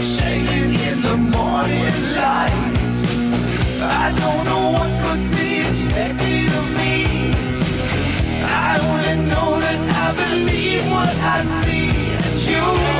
love shaking in the morning light. I don't know what could be expected of me. I only know that I believe what I see. And you.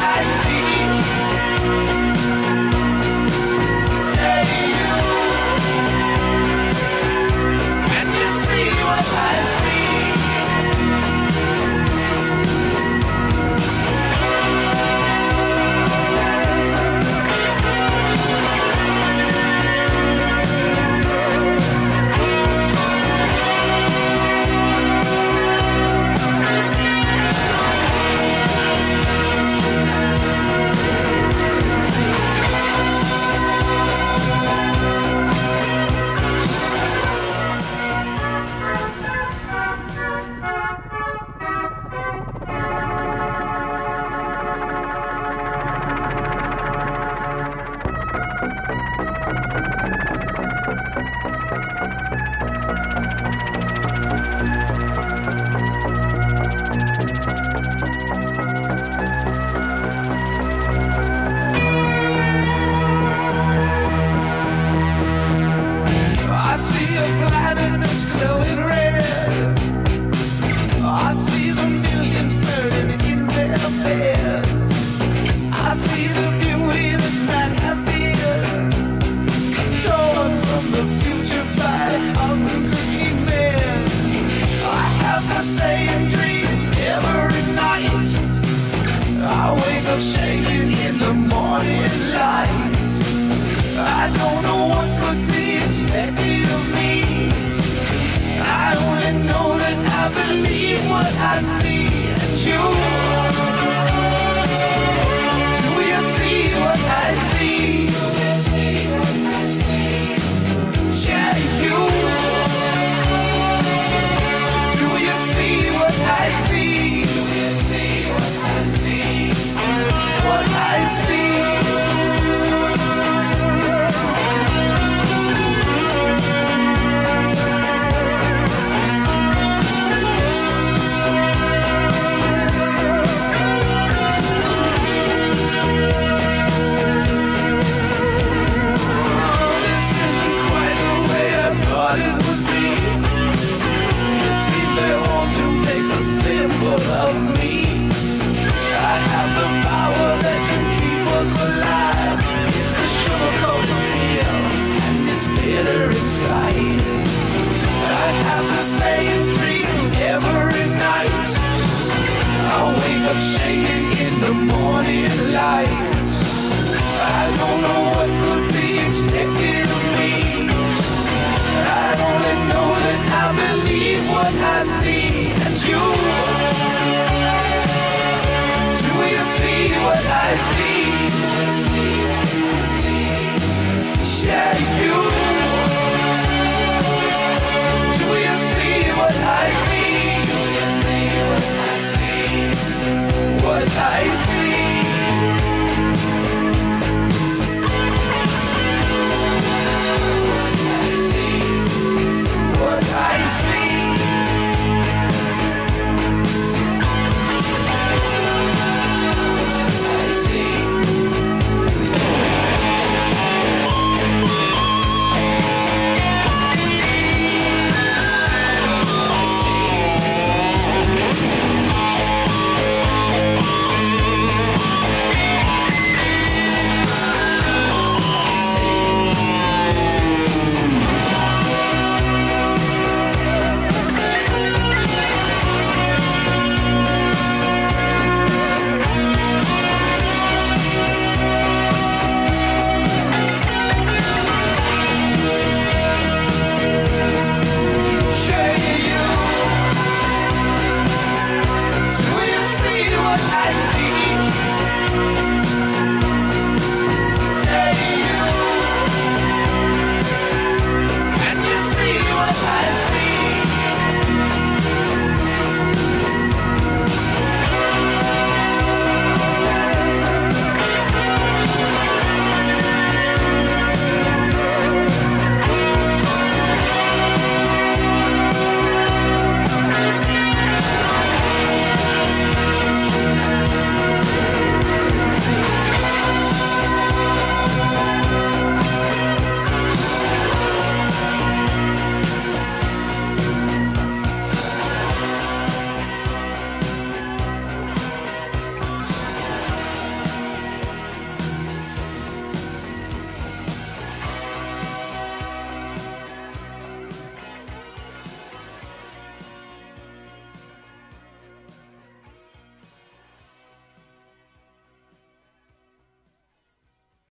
I see love shading in the morning light. I don't know what could be expected of me. I only know that I believe what I see, and you.